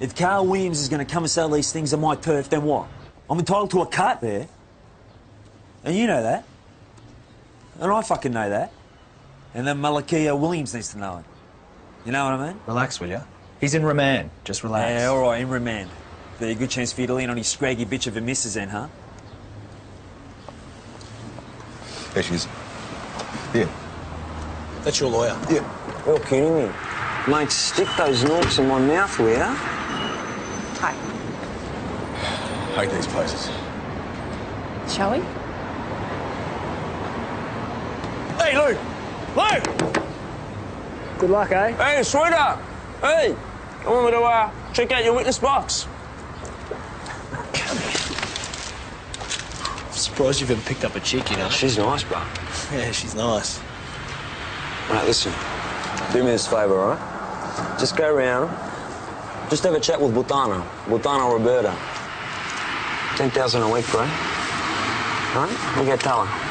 If Carl Williams is going to come and sell these things on my turf, then what? I'm entitled to a cut there. And you know that. And I fucking know that. And then Malakia Williams needs to know it. You know what I mean? Relax, will ya? He's in remand. Just relax. Yeah, all right, in remand. Be a good chance for you to lean on his scraggy bitch of a missus then, huh? There she is. Yeah. That's your lawyer. Yeah. You're kidding me. Mate, stick those norks in my mouth, will ya? Hi. Hate these places. Shall we? Hey, Lou! Lou! Good luck, eh? Hey, sweetheart! Hey! I want me to uh, check out your witness box. I'm surprised you've ever picked up a chick, you know? She's nice, bro. Yeah, she's nice. Mate, listen. Do me this favour, all right? Just go round. Just have a chat with Butana. Butana Roberta. 10,000 a week, bro. Right? We'll get tell her.